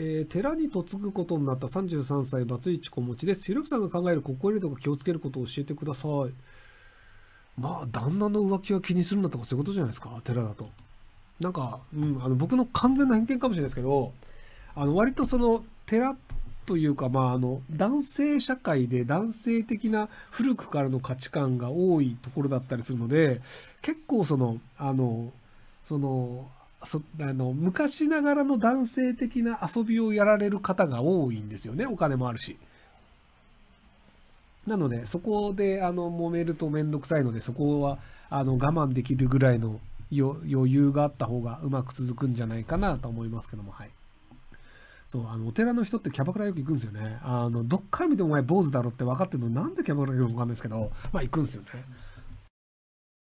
えー寺に嫁ぐことになった33歳、バツイチ子持ちです。ひろきさんが考える国交とか気をつけることを教えてください。まあ、旦那の浮気は気にするんだとかそういうことじゃないですか、寺だと。なんか、うん、あの僕の完全な偏見かもしれないですけど、あの割とその寺というか、まあ、あの男性社会で男性的な古くからの価値観が多いところだったりするので結構そのあのそのそあの昔ながらの男性的な遊びをやられる方が多いんですよねお金もあるし。なのでそこであの揉めると面倒くさいのでそこはあの我慢できるぐらいの余裕があった方がうまく続くんじゃないかなと思いますけどもはい。そう、あの、お寺の人ってキャバクラよく行くんですよね。あの、どっから見てもお前坊主だろって分かってるのなんでキャバクラ行くのかわかんないですけど、まあ行くんですよね。